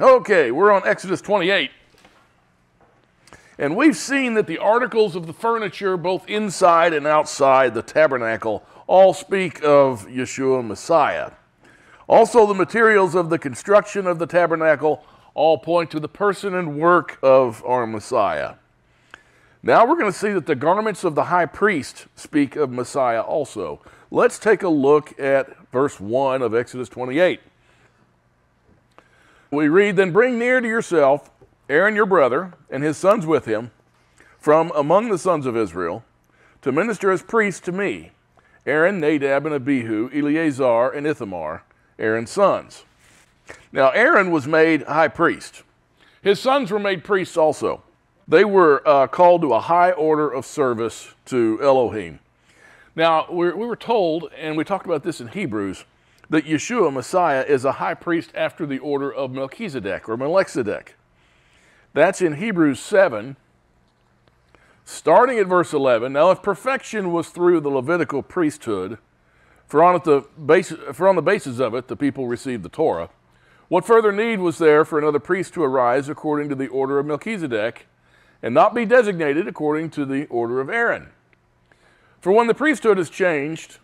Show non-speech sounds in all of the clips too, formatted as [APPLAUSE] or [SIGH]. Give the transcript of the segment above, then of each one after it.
Okay, we're on Exodus 28. And we've seen that the articles of the furniture, both inside and outside the tabernacle, all speak of Yeshua Messiah. Also, the materials of the construction of the tabernacle all point to the person and work of our Messiah. Now we're going to see that the garments of the high priest speak of Messiah also. Let's take a look at verse 1 of Exodus 28. We read, Then bring near to yourself Aaron your brother and his sons with him from among the sons of Israel to minister as priests to me Aaron, Nadab, and Abihu, Eleazar, and Ithamar, Aaron's sons. Now, Aaron was made high priest. His sons were made priests also. They were uh, called to a high order of service to Elohim. Now, we were told, and we talked about this in Hebrews, that Yeshua, Messiah, is a high priest after the order of Melchizedek or Melchizedek. That's in Hebrews 7, starting at verse 11. Now, if perfection was through the Levitical priesthood, for on, the basis, for on the basis of it the people received the Torah, what further need was there for another priest to arise according to the order of Melchizedek, and not be designated according to the order of Aaron? For when the priesthood is changed,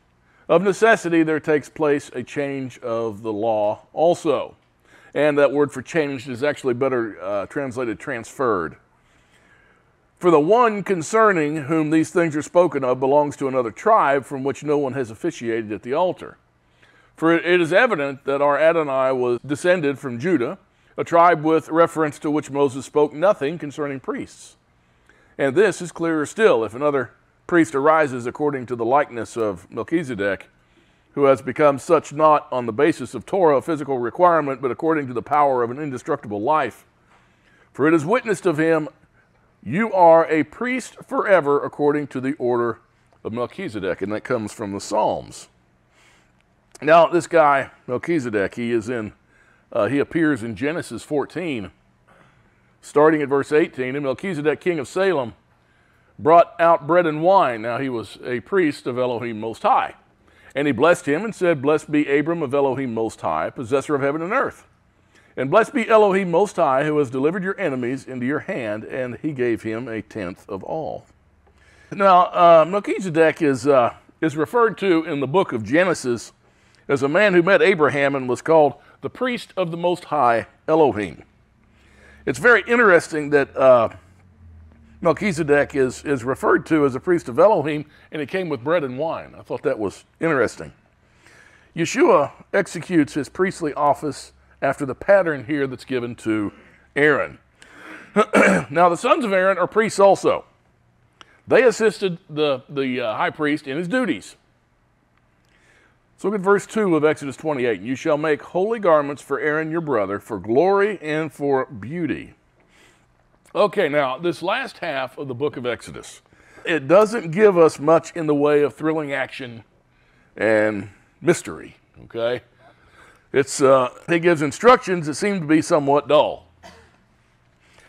of necessity there takes place a change of the law also. And that word for changed is actually better uh, translated transferred. For the one concerning whom these things are spoken of belongs to another tribe from which no one has officiated at the altar. For it is evident that our Adonai was descended from Judah, a tribe with reference to which Moses spoke nothing concerning priests. And this is clearer still if another priest arises according to the likeness of Melchizedek, who has become such not on the basis of Torah, physical requirement, but according to the power of an indestructible life. For it is witnessed of him you are a priest forever according to the order of Melchizedek. And that comes from the Psalms. Now, this guy, Melchizedek, he is in, uh, he appears in Genesis 14, starting at verse 18. And Melchizedek, king of Salem, brought out bread and wine. Now, he was a priest of Elohim Most High. And he blessed him and said, Blessed be Abram of Elohim Most High, possessor of heaven and earth. And blessed be Elohim Most High, who has delivered your enemies into your hand, and he gave him a tenth of all. Now, uh, Melchizedek is, uh, is referred to in the book of Genesis as a man who met Abraham and was called the priest of the Most High Elohim. It's very interesting that uh, Melchizedek is, is referred to as a priest of Elohim, and he came with bread and wine. I thought that was interesting. Yeshua executes his priestly office after the pattern here that's given to Aaron. [CLEARS THROAT] now, the sons of Aaron are priests also. They assisted the, the uh, high priest in his duties. So look at verse 2 of Exodus 28. You shall make holy garments for Aaron your brother, for glory and for beauty. Okay, now, this last half of the book of Exodus, it doesn't give us much in the way of thrilling action and mystery, okay? It's, uh, he gives instructions that seem to be somewhat dull.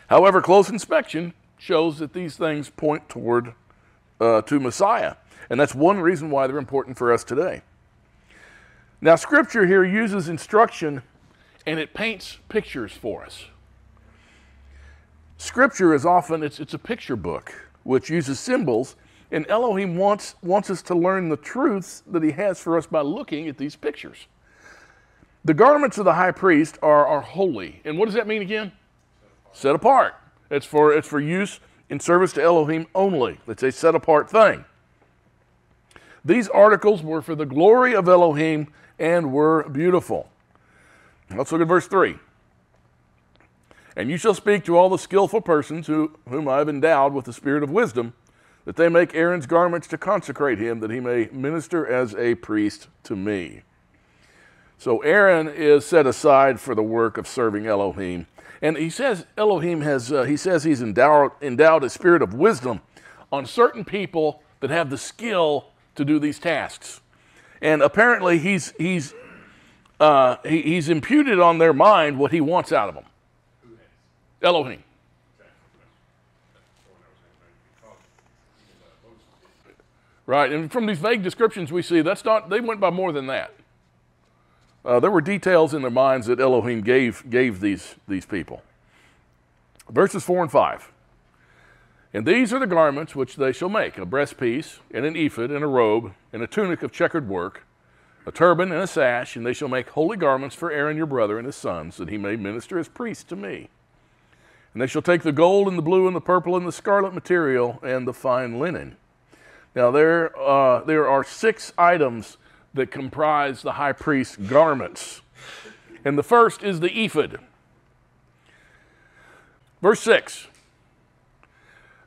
However, close inspection shows that these things point toward uh, to Messiah. And that's one reason why they're important for us today. Now, Scripture here uses instruction and it paints pictures for us. Scripture is often, it's, it's a picture book which uses symbols, and Elohim wants, wants us to learn the truths that he has for us by looking at these pictures. The garments of the high priest are, are holy. And what does that mean again? Set apart. It's for, it's for use in service to Elohim only. It's a set apart thing. These articles were for the glory of Elohim and were beautiful. Let's look at verse 3. And you shall speak to all the skillful persons who, whom I have endowed with the spirit of wisdom, that they make Aaron's garments to consecrate him, that he may minister as a priest to me. So Aaron is set aside for the work of serving Elohim. And he says Elohim has, uh, he says he's endowed, endowed a spirit of wisdom on certain people that have the skill to do these tasks. And apparently he's, he's, uh, he, he's imputed on their mind what he wants out of them. Elohim. Right, and from these vague descriptions we see, that's not, they went by more than that. Uh, there were details in their minds that Elohim gave, gave these, these people. Verses 4 and 5. And these are the garments which they shall make a breastpiece, and an ephod, and a robe, and a tunic of checkered work, a turban, and a sash, and they shall make holy garments for Aaron your brother and his sons, that he may minister as priest to me. And they shall take the gold, and the blue, and the purple, and the scarlet material, and the fine linen. Now, there, uh, there are six items that comprise the high priest's garments. And the first is the ephod. Verse 6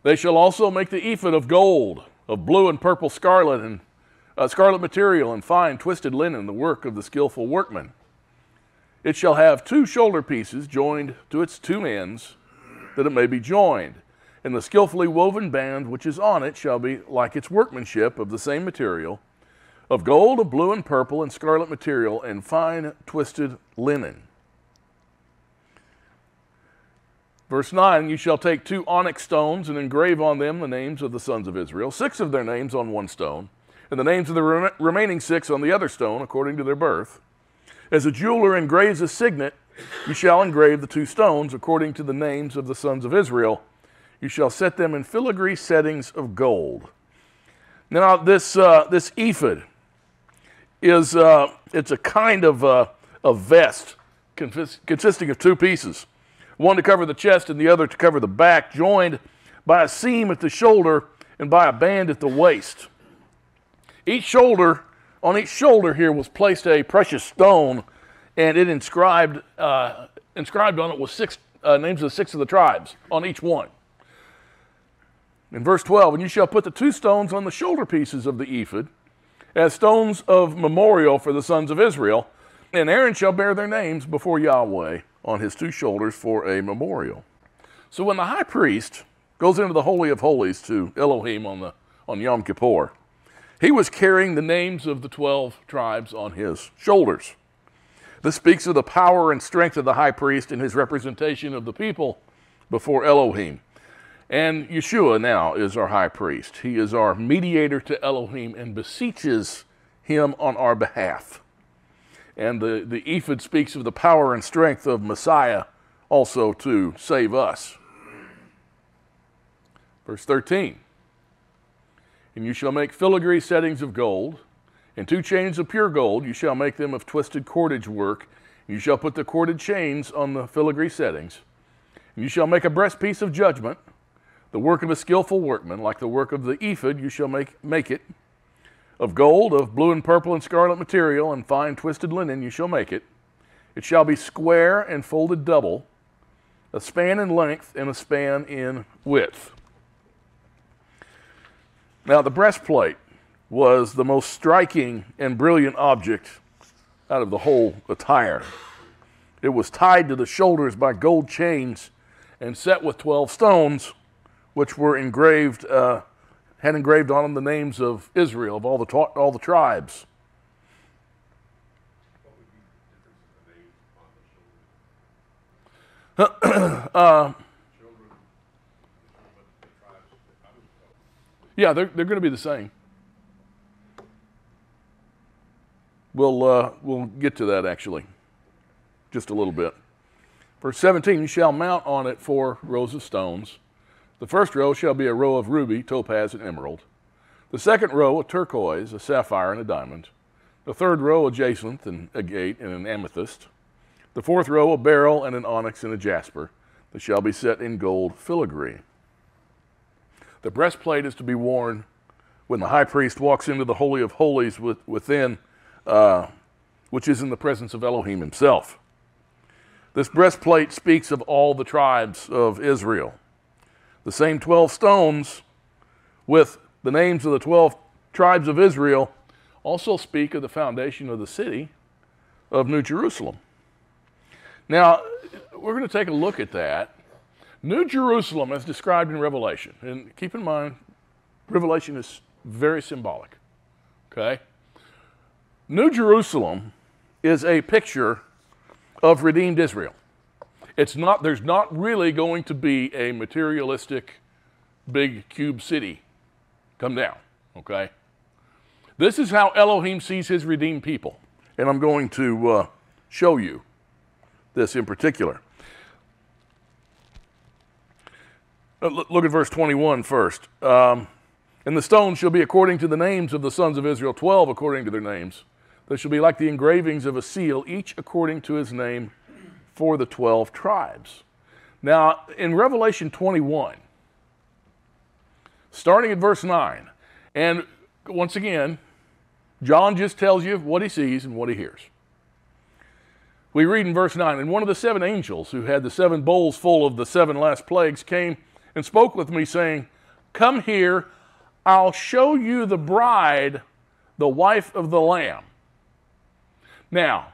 They shall also make the ephod of gold, of blue and purple scarlet, and uh, scarlet material, and fine twisted linen, the work of the skillful workman. It shall have two shoulder pieces joined to its two ends, that it may be joined. And the skillfully woven band which is on it shall be like its workmanship of the same material, of gold, of blue and purple, and scarlet material, and fine twisted linen. Verse 9 You shall take two onyx stones and engrave on them the names of the sons of Israel, six of their names on one stone, and the names of the rem- remaining six on the other stone, according to their birth. As a jeweler engraves a signet, you shall engrave the two stones according to the names of the sons of Israel. You shall set them in filigree settings of gold. Now, this, uh, this ephod is uh, it's a kind of uh, a vest consisting of two pieces one to cover the chest and the other to cover the back, joined by a seam at the shoulder and by a band at the waist. Each shoulder, on each shoulder here, was placed a precious stone, and it inscribed, uh, inscribed on it was six uh, names of the six of the tribes on each one. In verse 12, and you shall put the two stones on the shoulder pieces of the ephod as stones of memorial for the sons of Israel, and Aaron shall bear their names before Yahweh on his two shoulders for a memorial. So when the high priest goes into the Holy of Holies to Elohim on, the, on Yom Kippur, he was carrying the names of the 12 tribes on his shoulders. This speaks of the power and strength of the high priest in his representation of the people before Elohim. And Yeshua now is our high priest. He is our mediator to Elohim and beseeches him on our behalf. And the, the ephod speaks of the power and strength of Messiah also to save us. Verse 13 And you shall make filigree settings of gold, and two chains of pure gold. You shall make them of twisted cordage work. You shall put the corded chains on the filigree settings. And you shall make a breastpiece of judgment, the work of a skillful workman, like the work of the ephod, you shall make, make it. Of gold, of blue and purple and scarlet material, and fine twisted linen, you shall make it. It shall be square and folded double, a span in length and a span in width. Now, the breastplate was the most striking and brilliant object out of the whole attire. It was tied to the shoulders by gold chains and set with 12 stones, which were engraved uh, had engraved on them the names of Israel, of all the, all the tribes. [CLEARS THROAT] uh, yeah, they're, they're going to be the same. We'll, uh, we'll get to that actually, just a little bit. Verse 17, you shall mount on it four rows of stones. The first row shall be a row of ruby, topaz, and emerald. The second row a turquoise, a sapphire, and a diamond. The third row a jacinth and agate and an amethyst. The fourth row a beryl and an onyx and a jasper that shall be set in gold filigree. The breastplate is to be worn when the high priest walks into the Holy of Holies within, uh, which is in the presence of Elohim himself. This breastplate speaks of all the tribes of Israel. The same 12 stones with the names of the 12 tribes of Israel also speak of the foundation of the city of New Jerusalem. Now, we're going to take a look at that. New Jerusalem, as described in Revelation, and keep in mind, Revelation is very symbolic. Okay? New Jerusalem is a picture of redeemed Israel. It's not, there's not really going to be a materialistic big cube city come down, okay? This is how Elohim sees his redeemed people. And I'm going to uh, show you this in particular. Uh, look at verse 21 first. Um, and the stones shall be according to the names of the sons of Israel, 12 according to their names. They shall be like the engravings of a seal, each according to his name for the 12 tribes. Now, in Revelation 21, starting at verse 9, and once again, John just tells you what he sees and what he hears. We read in verse 9, and one of the seven angels who had the seven bowls full of the seven last plagues came and spoke with me, saying, Come here, I'll show you the bride, the wife of the Lamb. Now,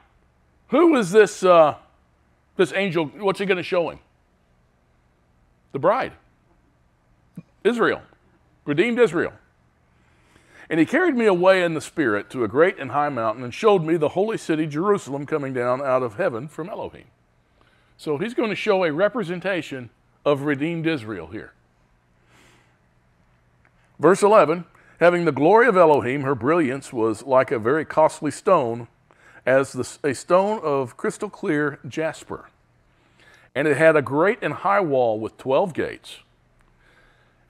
who is this, uh, this angel? What's he going to show him? The bride. Israel, redeemed Israel. And he carried me away in the Spirit to a great and high mountain and showed me the holy city, Jerusalem, coming down out of heaven from Elohim. So he's going to show a representation of redeemed Israel here. Verse 11 Having the glory of Elohim, her brilliance was like a very costly stone, as the, a stone of crystal clear jasper. And it had a great and high wall with 12 gates.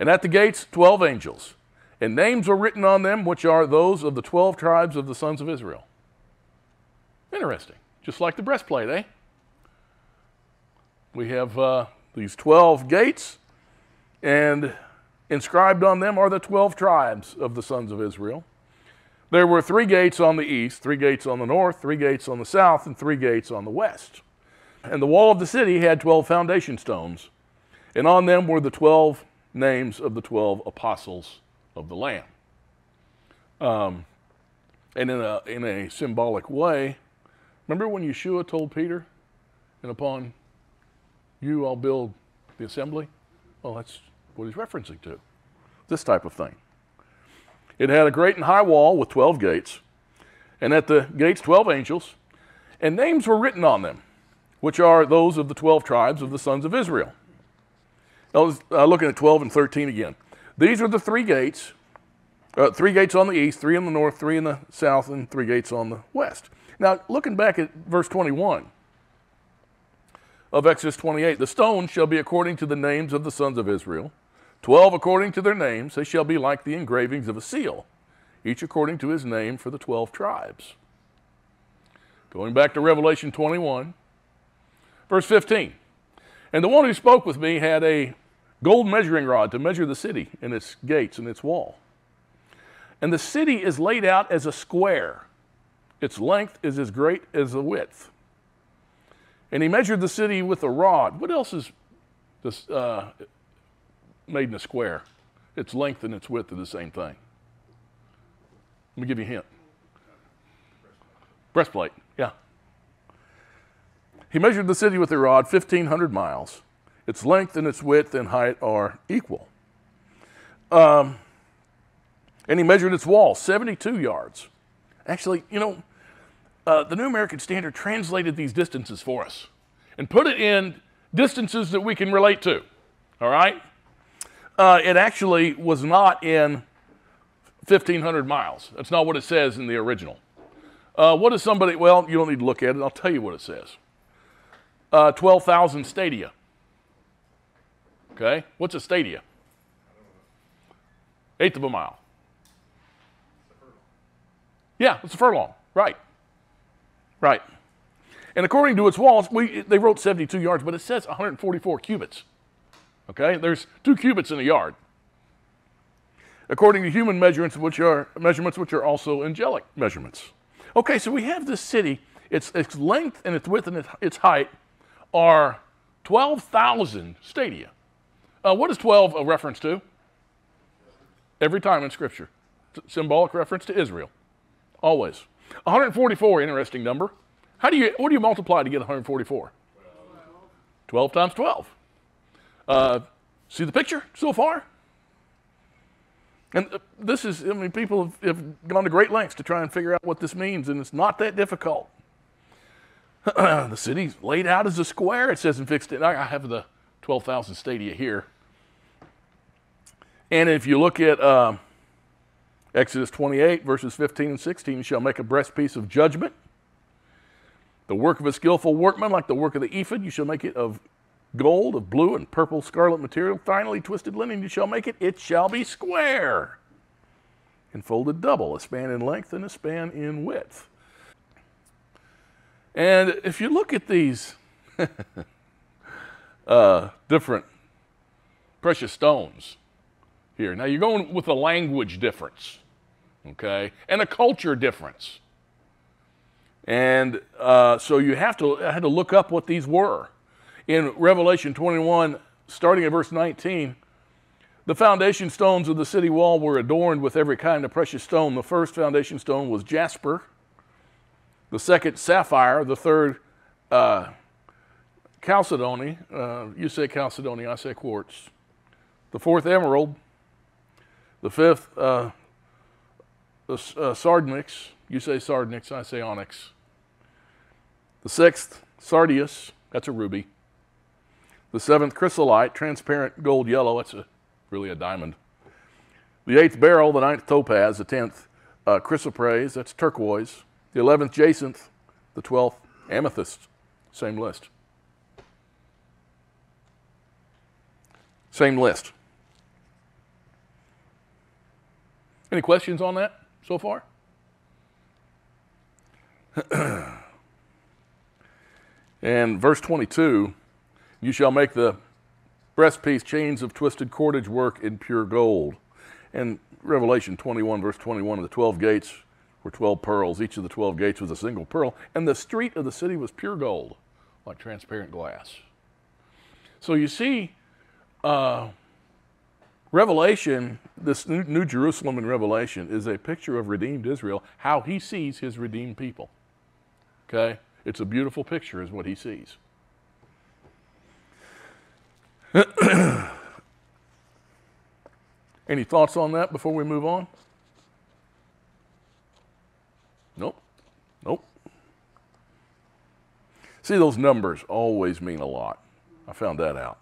And at the gates, 12 angels. And names were written on them, which are those of the 12 tribes of the sons of Israel. Interesting. Just like the breastplate, eh? We have uh, these 12 gates, and inscribed on them are the 12 tribes of the sons of Israel. There were three gates on the east, three gates on the north, three gates on the south, and three gates on the west. And the wall of the city had 12 foundation stones, and on them were the 12 names of the 12 apostles of the Lamb. Um, and in a, in a symbolic way, remember when Yeshua told Peter, and upon you I'll build the assembly? Well, that's what he's referencing to. This type of thing. It had a great and high wall with 12 gates, and at the gates, 12 angels, and names were written on them, which are those of the 12 tribes of the sons of Israel. I was uh, looking at 12 and 13 again. These are the three gates uh, three gates on the east, three in the north, three in the south, and three gates on the west. Now, looking back at verse 21, of Exodus 28. The stones shall be according to the names of the sons of Israel, 12 according to their names. They shall be like the engravings of a seal, each according to his name for the 12 tribes. Going back to Revelation 21, verse 15. And the one who spoke with me had a gold measuring rod to measure the city and its gates and its wall. And the city is laid out as a square. Its length is as great as the width. And he measured the city with a rod. What else is this, uh, made in a square? Its length and its width are the same thing. Let me give you a hint. Breastplate, yeah. He measured the city with a rod, 1,500 miles. Its length and its width and height are equal. Um, and he measured its wall, 72 yards. Actually, you know, uh, the New American Standard translated these distances for us and put it in distances that we can relate to. All right? Uh, it actually was not in 1,500 miles. That's not what it says in the original. Uh, does somebody, well, you don't need to look at it. I'll tell you what it says uh, 12,000 stadia. Okay? What's a stadia? Eighth of a mile. Yeah, it's a furlong. Right. Right. And according to its walls, we, they wrote 72 yards, but it says 144 cubits. Okay, there's two cubits in a yard. According to human measurements, which are measurements which are also angelic measurements. Okay, so we have this city. Its, its length and its width and its, its height are 12,000 stadia. Uh, what is 12 a reference to? Every time in Scripture. Symbolic reference to Israel. Always. 144, interesting number. How do you, what do you multiply to get 144? 12 times 12. Uh, see the picture so far? And uh, this is, I mean, people have, have, gone to great lengths to try and figure out what this means, and it's not that difficult. [CLEARS THROAT] the city's laid out as a square, it says in fixed it. I have the 12,000 stadia here. And if you look at uh, Exodus 28, verses 15 and 16 shall make a breastpiece of judgment The work of a skillful workman, like the work of the ephod, you shall make it of gold, of blue and purple scarlet material, finely twisted linen, you shall make it. It shall be square and folded double, a span in length and a span in width. And if you look at these [LAUGHS] uh, different precious stones here, now you're going with a language difference, okay, and a culture difference. And uh, so you have to, I had to look up what these were. In Revelation 21, starting at verse 19, the foundation stones of the city wall were adorned with every kind of precious stone. The first foundation stone was jasper, the second, sapphire, the third, uh, chalcedony. Uh, you say chalcedony, I say quartz. The fourth, emerald. The fifth, uh, uh, sardonyx. You say sardonyx, I say onyx. The sixth, sardius. That's a ruby. The seventh, chrysolite, transparent gold yellow. That's a really a diamond. The eighth beryl, the ninth topaz, the tenth uh, chrysoprase, that's turquoise. The eleventh jacinth, the twelfth amethyst, same list. Same list. Any questions on that so far? [CLEARS THROAT] and verse 22 you shall make the breastpiece chains of twisted cordage work in pure gold. And Revelation 21, verse 21, of the 12 gates were 12 pearls. Each of the 12 gates was a single pearl. And the street of the city was pure gold, like transparent glass. So you see, uh, Revelation, this new, new Jerusalem in Revelation, is a picture of redeemed Israel, how he sees his redeemed people. Okay? It's a beautiful picture, is what he sees. [CLEARS THROAT] Any thoughts on that before we move on? Nope. Nope. See, those numbers always mean a lot. I found that out.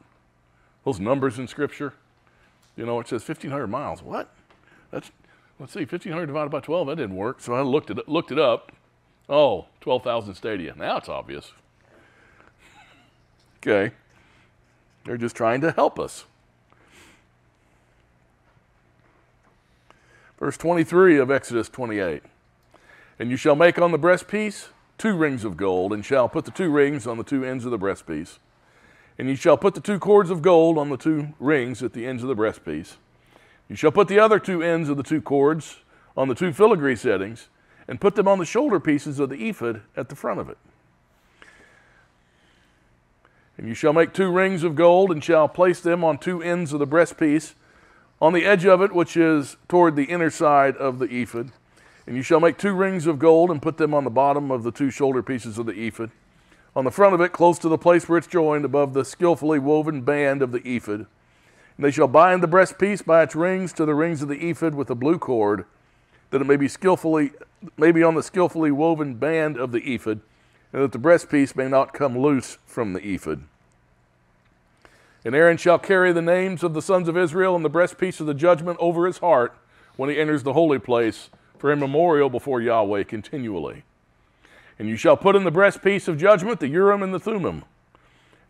Those numbers in Scripture, you know, it says 1,500 miles. What? That's, let's see, 1,500 divided by 12, that didn't work. So I looked it, looked it up. Oh, 12,000 stadia. Now it's obvious. [LAUGHS] Okay. They're just trying to help us. Verse 23 of Exodus 28. And you shall make on the breastpiece two rings of gold, and shall put the two rings on the two ends of the breastpiece. And you shall put the two cords of gold on the two rings at the ends of the breastpiece. You shall put the other two ends of the two cords on the two filigree settings, and put them on the shoulder pieces of the ephod at the front of it. And you shall make two rings of gold, and shall place them on two ends of the breastpiece, on the edge of it, which is toward the inner side of the ephod. And you shall make two rings of gold, and put them on the bottom of the two shoulder pieces of the ephod, on the front of it, close to the place where it's joined, above the skillfully woven band of the ephod. And they shall bind the breastpiece by its rings to the rings of the ephod with a blue cord, that it may be skillfully, may be on the skillfully woven band of the ephod, and that the breastpiece may not come loose from the ephod. And Aaron shall carry the names of the sons of Israel and the breastpiece of the judgment over his heart when he enters the holy place for a memorial before Yahweh continually. And you shall put in the breastpiece of judgment the Urim and the Thummim.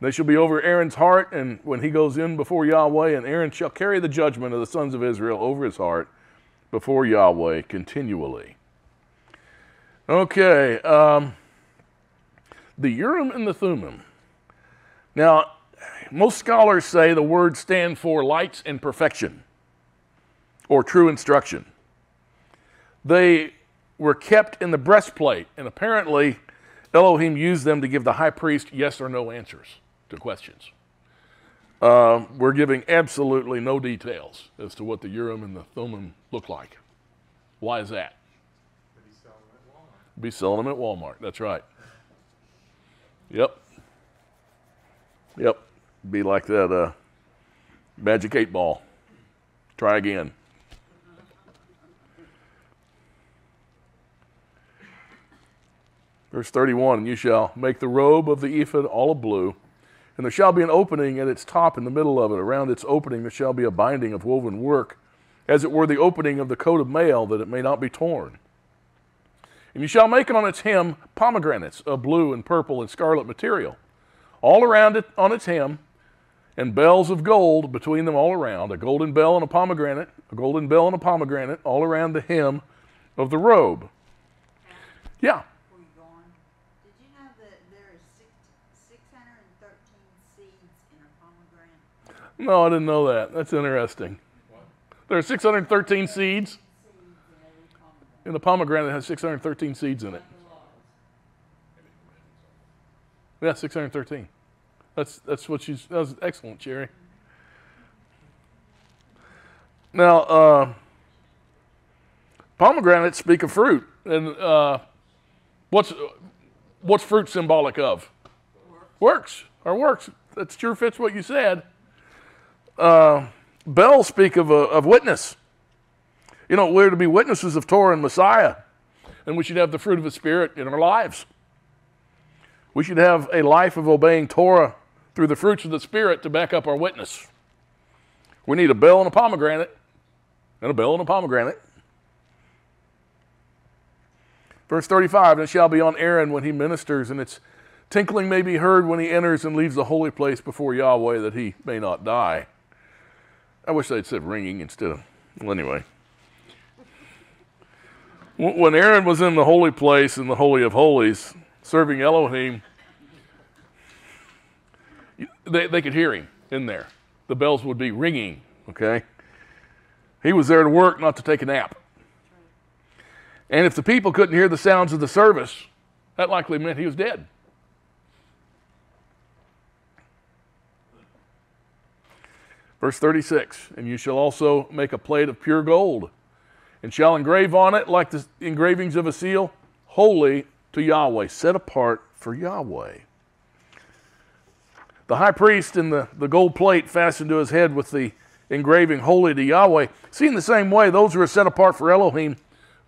They shall be over Aaron's heart, and when he goes in before Yahweh, and Aaron shall carry the judgment of the sons of Israel over his heart before Yahweh continually. Okay, um, the Urim and the Thummim. Now, most scholars say the words stand for lights and perfection or true instruction. They were kept in the breastplate, and apparently Elohim used them to give the high priest yes or no answers to questions. Uh, we're giving absolutely no details as to what the Urim and the Thummim look like. Why is that? Be selling them at Walmart. That's right. Yep. Yep be like that uh, magic eight ball. Try again. Verse 31 And you shall make the robe of the ephod all of blue, and there shall be an opening at its top in the middle of it. Around its opening there shall be a binding of woven work, as it were the opening of the coat of mail, that it may not be torn. And you shall make it on its hem pomegranates of blue and purple and scarlet material, all around it on its hem, and bells of gold between them all around, a golden bell and a pomegranate, a golden bell and a pomegranate all around the hem of the robe. Yeah. Before you go on, did you know that there is six, 613 seeds in a pomegranate? No, I didn't know that. That's interesting. There are 613 seeds. Seeds in every pomegranate. And the pomegranate has 613 seeds in it. Yeah, 613. That's that's what she's. That was excellent, Cherry. Now, uh, pomegranates speak of fruit, and uh, what's what's fruit symbolic of? Works. Or works. That sure fits what you said. Uh, bells speak of a, of witness. You know, we're to be witnesses of Torah and Messiah, and we should have the fruit of the Spirit in our lives. We should have a life of obeying Torah through the fruits of the Spirit to back up our witness. We need a bell and a pomegranate, and a bell and a pomegranate. Verse 35 And it shall be on Aaron when he ministers, and its tinkling may be heard when he enters and leaves the holy place before Yahweh, that he may not die. I wish they'd said ringing instead of, well, anyway. When Aaron was in the holy place, in the Holy of Holies, serving Elohim, they, they could hear him in there. The bells would be ringing, okay? He was there to work, not to take a nap. And if the people couldn't hear the sounds of the service, that likely meant he was dead. Verse 36 And you shall also make a plate of pure gold, and shall engrave on it, like the engravings of a seal, holy to Yahweh, set apart for Yahweh. The high priest in the, the gold plate fastened to his head with the engraving holy to Yahweh. See, in the same way, those who are set apart for Elohim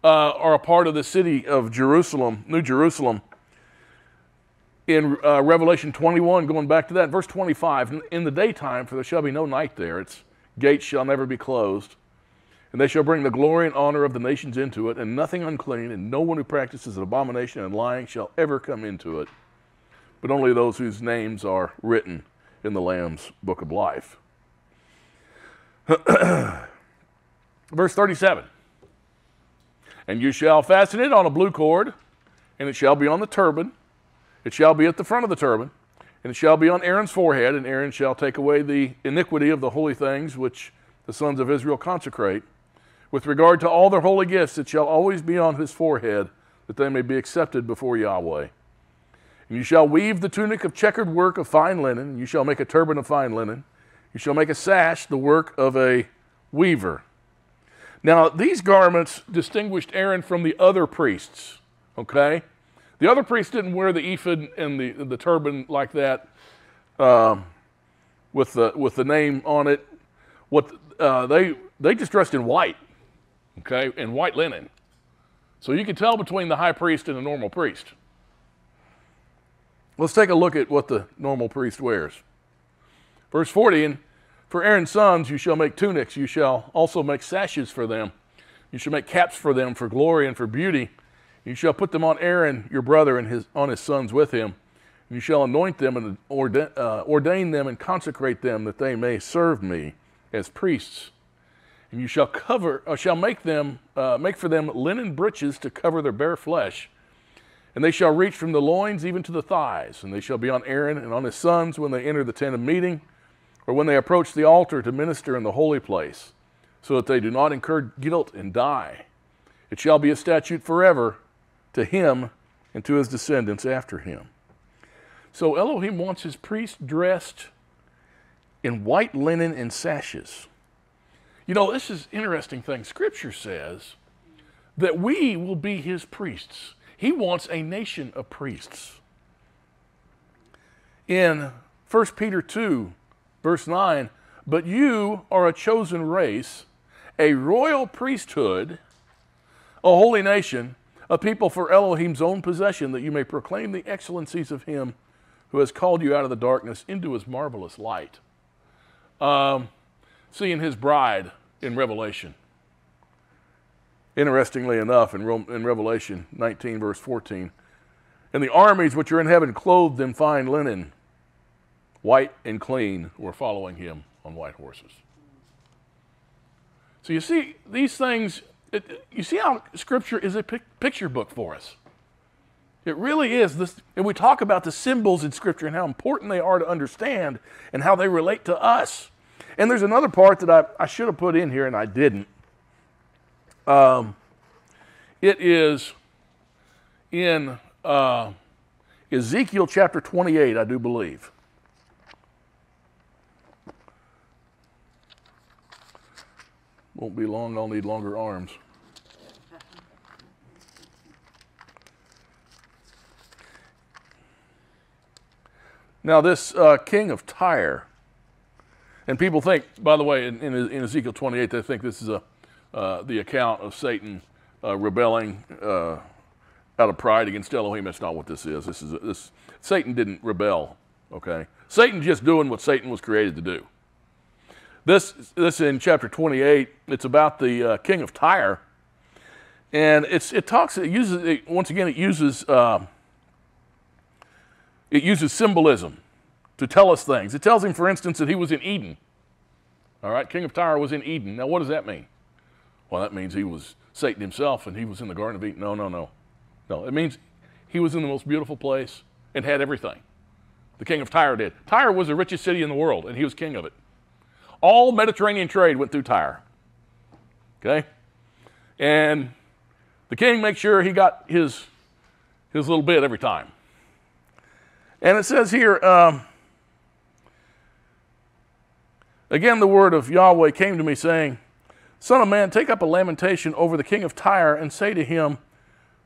uh, are a part of the city of Jerusalem, New Jerusalem. In uh, Revelation 21, going back to that, verse 25, in the daytime, for there shall be no night there, its gates shall never be closed. And they shall bring the glory and honor of the nations into it, and nothing unclean, and no one who practices an abomination and lying shall ever come into it, but only those whose names are written in the Lamb's book of life. [CLEARS THROAT] Verse 37 And you shall fasten it on a blue cord, and it shall be on the turban, it shall be at the front of the turban, and it shall be on Aaron's forehead, and Aaron shall take away the iniquity of the holy things which the sons of Israel consecrate. With regard to all their holy gifts, it shall always be on his forehead, that they may be accepted before Yahweh. And you shall weave the tunic of checkered work of fine linen, and you shall make a turban of fine linen. You shall make a sash, the work of a weaver. Now, these garments distinguished Aaron from the other priests, okay? The other priests didn't wear the ephod and the, the turban like that um, with, the, with the name on it. What, uh, they, they just dressed in white, okay, and white linen. So you can tell between the high priest and the normal priest. Let's take a look at what the normal priest wears. Verse 40 And for Aaron's sons you shall make tunics, you shall also make sashes for them. You shall make caps for them for glory and for beauty. You shall put them on Aaron your brother and his, on his sons with him. You shall anoint them and ordain, uh, ordain them and consecrate them that they may serve me as priests. And you shall cover, uh, shall make them, uh, make for them linen breeches to cover their bare flesh. And they shall reach from the loins even to the thighs, and they shall be on Aaron and on his sons when they enter the tent of meeting, or when they approach the altar to minister in the holy place, so that they do not incur guilt and die. It shall be a statute forever to him and to his descendants after him. So Elohim wants his priests dressed in white linen and sashes. You know, this is interesting thing. Scripture says that we will be his priests. He wants a nation of priests. In 1 Peter 2, verse 9, but you are a chosen race, a royal priesthood, a holy nation, a people for Elohim's own possession, that you may proclaim the excellencies of him who has called you out of the darkness into his marvelous light. Um, seeing his bride in Revelation. Interestingly enough, in, in Revelation 19, verse 14, and the armies which are in heaven, clothed in fine linen, white and clean, were following him on white horses. So you see, these things, it, you see how Scripture is a pic- picture book for us. It really is. This, and we talk about the symbols in Scripture and how important they are to understand and how they relate to us. And there's another part that I, I should have put in here and I didn't. Um, it is in uh, Ezekiel chapter 28, I do believe. Won't be long, I'll need longer arms. Now, this uh, king of Tyre, and people think, by the way, in, in, in Ezekiel 28, they think this is a, uh, the account of Satan uh, rebelling uh, out of pride against Elohim. That's not what this is. This is a, this. Satan didn't rebel. Okay, Satan just doing what Satan was created to do. This this in chapter 28. It's about the uh, king of Tyre, and it's it talks. It uses it, once again. It uses um, it uses symbolism to tell us things. It tells him, for instance, that he was in Eden. All right, king of Tyre was in Eden. Now, what does that mean? Well, that means he was Satan himself and he was in the Garden of Eden. No, no, no. No, it means he was in the most beautiful place and had everything. The king of Tyre did. Tyre was the richest city in the world, and he was king of it. All Mediterranean trade went through Tyre. Okay? And the king makes sure he got his, his little bit every time. And it says here, um, again, the word of Yahweh came to me, saying, Son of man, take up a lamentation over the king of Tyre and say to him,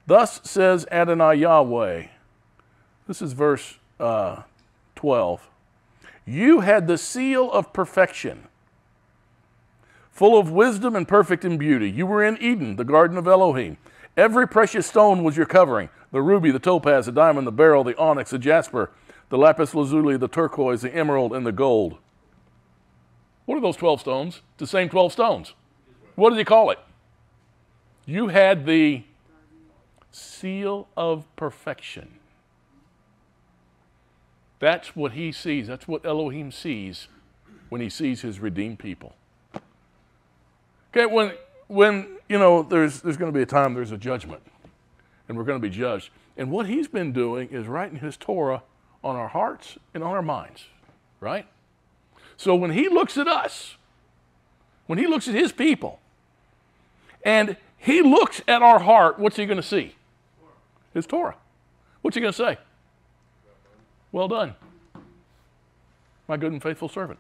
Thus says Adonai Yahweh. This is verse uh, 12. You had the seal of perfection, full of wisdom and perfect in beauty. You were in Eden, the garden of Elohim. Every precious stone was your covering the ruby, the topaz, the diamond, the beryl, the onyx, the jasper, the lapis lazuli, the turquoise, the emerald, and the gold. What are those 12 stones? The same 12 stones. What did he call it? You had the seal of perfection. That's what he sees. That's what Elohim sees when he sees his redeemed people. Okay, when when you know there's there's going to be a time there's a judgment, and we're going to be judged. And what he's been doing is writing his Torah on our hearts and on our minds, right? So when he looks at us, when he looks at his people, and he looks at our heart, what's he going to see? His Torah. What's he going to say? Well done, my good and faithful servant.